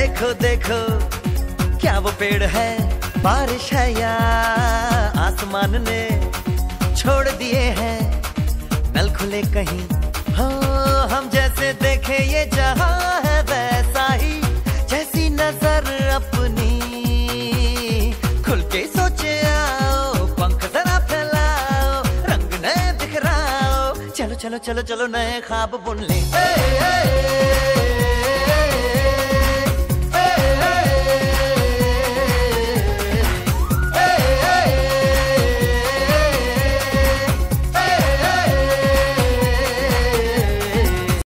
देखो देखो क्या वो पेड़ है? बारिश है या आसमान ने छोड़ दिए हैं? नल खुले कहीं। हो हम जैसे देखे ये जहाँ है वैसा ही। जैसी नज़र अपनी। खुल के सोचे आओ पंख जरा फैलाओ रंग नए बिखराओ। चलो चलो चलो चलो नए ख्वाब बुन ले। ए, ए, ए,